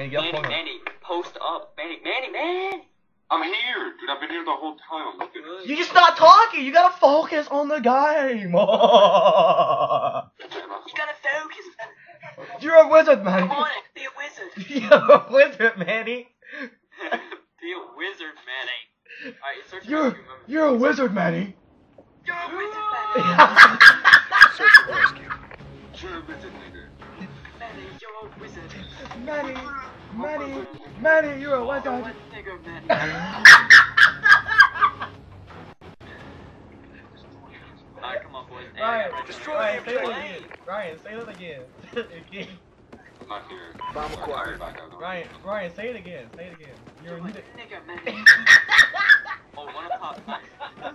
Man, get Manny, up, Manny, post up. Manny, Manny, man. I'm here, dude. I've been here the whole time. I'm looking. You just not talking. You gotta focus on the game. You gotta focus. You're a wizard, Manny. Come on, be a wizard. You're a wizard, Manny. be a wizard, Manny. Alright, search for You're you're a wizard, Manny. You're a wizard, Manny. Search and rescue. Sure, visit nigga. Manny, you're a wizard. Manny, Manny, Manny, you're a wizard. what nigga, Alright, come on, boys. Hey, I Ryan, got Destroy Ryan, say that again. Ryan, say that again. again. I'm. Bomb acquired. it. Ryan, Ryan, say it again. Say it again. You're a You're a nigga. nigga, Manny. Oh, one up top. Nice. Oh,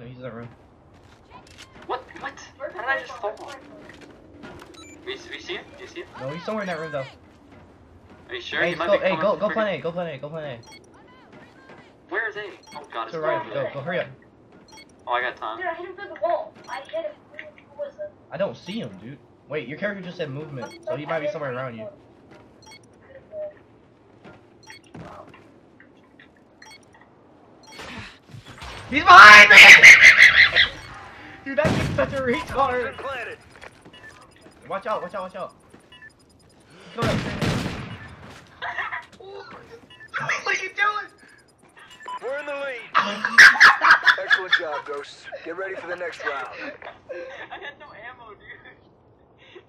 no, he's in that room. What? What? How did I just fall? We, we see him? Do you see him? No, he's somewhere in that room though. Are you sure? Hey, he might go, be hey, go, from go freaking- plan A, go plan A, go plan A. Where is A? Oh god, it's To right right, go, go, hurry up. Oh, I got time. Dude, I hit him through the wall. I hit him. Who was it? I don't see him, dude. Wait, your character just said movement, so he might be somewhere around you. He's behind me! Dude, that's such a retard. Been planted. Watch out, watch out, watch out. Go ahead. what are you doing? We're in the lead. Excellent job, Ghosts. Get ready for the next round. I had no ammo, dude.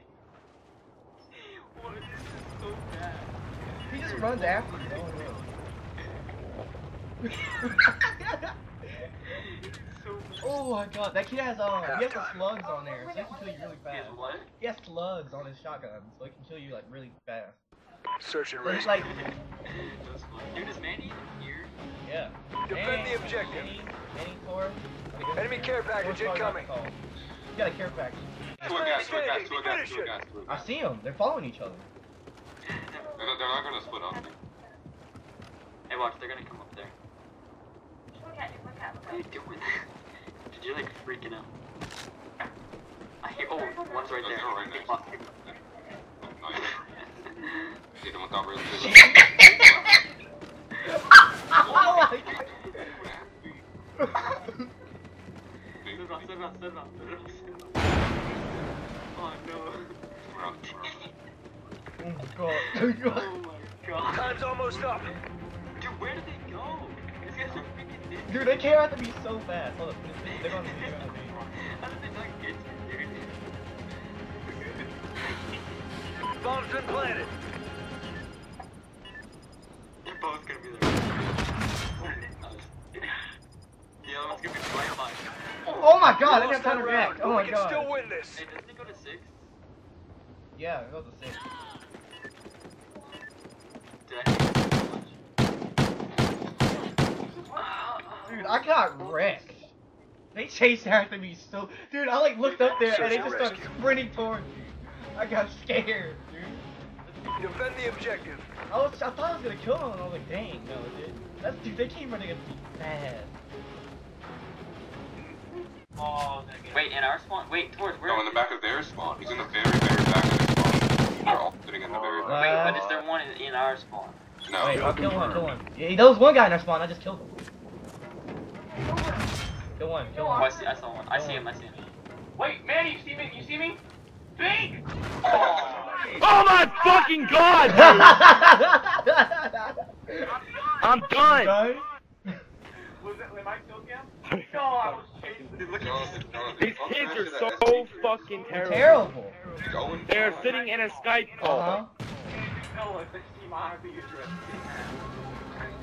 what? This is so bad. He just runs after you. Oh, This is so bad. Oh my god, that kid has uh, he has the slugs on there, so he can kill you really He has fast. what? He has slugs on his shotgun, so he can kill you like really fast. Search and So he's rescue. like, Dude, is Manny even here? yeah. Defend the objective. Manny, Manny Tor. Enemy care package incoming. You got a care package. Two two two two two I gas. see them. They're following each other. They're not, they're not gonna split up. Hey, watch, they're gonna come up there. Look at him, look at him, What are you look doing? Did you like freaking out? I hear. Oh, one's right there. They're right next. Oh, nice. Hit him without really Oh my. Oh no. Oh god. Oh my god. Oh my god. Time's almost up. Dude, where did they Dude, they came out to be so fast. Hold up. They're on the they're on the thing. How did they not get you, dude? Bomb's been planted. They're both gonna be there. Yo, it's gonna be right by. Oh my god, I We didn't have time to round, react. but Oh we my can god. still win this. Hey, doesn't he go to six? Yeah, it goes to six. Did I hit too much? Dude, I got wrecked. They chased after me so. Dude, I like looked up there and they just started sprinting towards me. I got scared, dude. Defend the objective. I was, I thought I was gonna kill them, and I was like, dang, no, dude. That's dude, they came running at me fast. Oh, Wait, in our spawn? Wait, towards where? No, in the back of their spawn. He's in the very, very back of their spawn. They're all sitting in the very back. Wait, but is uh, there one in, in our spawn? No. Wait, I'll kill one, kill one. Yeah, there was one guy in our spawn. I just killed him. Kill one, kill Oh, I one. see, I saw one. I see him, I see him. Wait, Manny, you see me? You see me? Big! Oh my fucking god! I'm done. Done? Was it, am I still cam? No, I was chasing. Dude, look at Jonathan, this. Jonathan, These kids are so fucking terrible. Terrible. They're sitting in a Skype call. Uh-huh. No,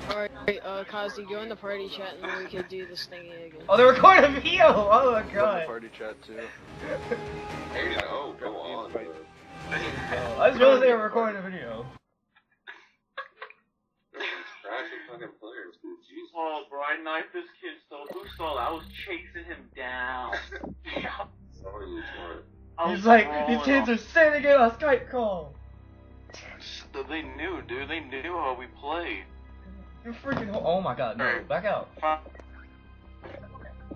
Alright, uh, Kazi, join the party chat and then we could do this thingy again. Oh, they're recording a video. Oh my god. Party chat too. Hey, no, go on. Oh, I just realized they were recording a video. Trashing fucking players, dude. Jesus. Oh, bro, I knifed this kid so. Who saw that? I was chasing him down. Sorry, you smart. I He's like, throwing these kids him. are sitting in a Skype call. They knew, dude. They knew how we played. You're freaking. Oh my god, no. Alright. Back out.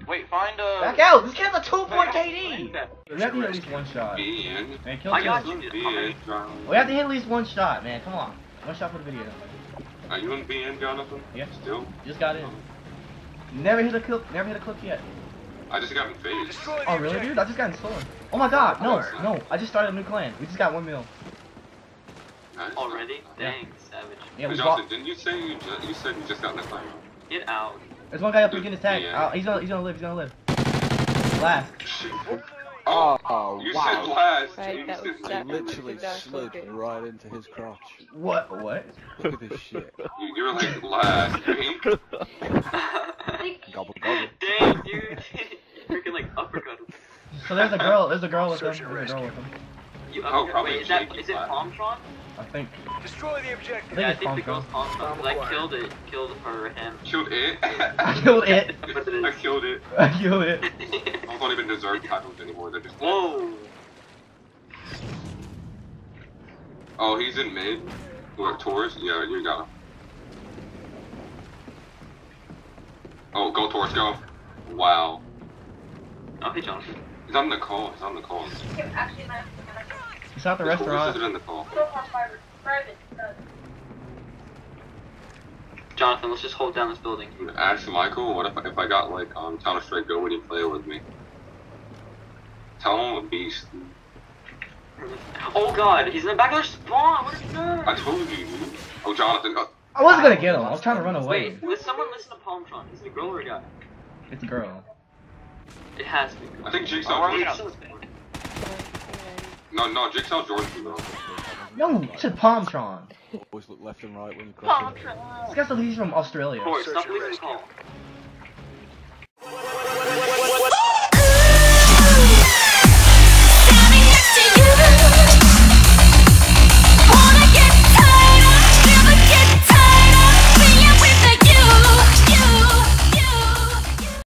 Wait, find a. Back out. This kid's a 2 point Wait, KD. that. We have to hit at least one shot. Be. Man, kill I got you. We have to hit at least one shot, man. Come on. One shot for the video. Are you in BN, Jonathan? Yeah. Still? Just got in. Never hit a clip. Never hit a clip yet. I just got in phase. Oh really, dude? I just got in stolen. Oh my god, no, no. I just started a new clan. We just got one mil. Nice. Already? Yeah. Dang, savage. Yeah, we Hey, bought. Didn't you say you just, you said you just got in the clan? Get out. There's one guy up here getting his tag. Yeah. Uh, he's gonna, he's gonna live. He's gonna live. Last. Oh, Oh, you wow. said last. Right, that was instantly. I literally that slid good. right into his crotch. What? What? Look at this shit. You, you were like last. Gobble gobble. Dang, dude. Freaking like uppercut. So there's a girl. There's a girl with him. Search and There's a girl with rescue. him. You Oh, uppercut. probably Wait, is that Jake is it Black. Palmtron? I think. Destroy the I objective. think Yeah, I think the girl's Palmtron. Bomb Cause I acquired. killed it. Killed her him. Killed it. I killed it. I killed it. I killed it. I don't even deserve titles anymore. They're just. Whoa. Oh, he's in mid. What, Taurus? Yeah, you got him. Oh, go Taurus, go. Wow. Oh, hey, Jonathan. He's on the call. He's on the call. Actually, my It's not the Which restaurant. is it in the call? so far private. Private. Uh, Jonathan, let's just hold down this building. Ask Michael, what if, if I got like um Counter Strike Go when you play with me? Tell him I'm a beast. Oh god, he's in the back of their spawn. What is I told you. Oh, Jonathan. Uh, I wasn't gonna get him. I was trying to run away. Wait, let someone listen to Palmtron. Is it a girl or a guy? It's a girl. It has to be a girl. I think Jigsaw Oh, Jordan. yeah, so it's bad. No, no, Jigsaw Jordan, though. No, it's a Palmtron. Always look left and right when you cross him. This guy's he's from Australia. Boy, stop leaving the rescue. call.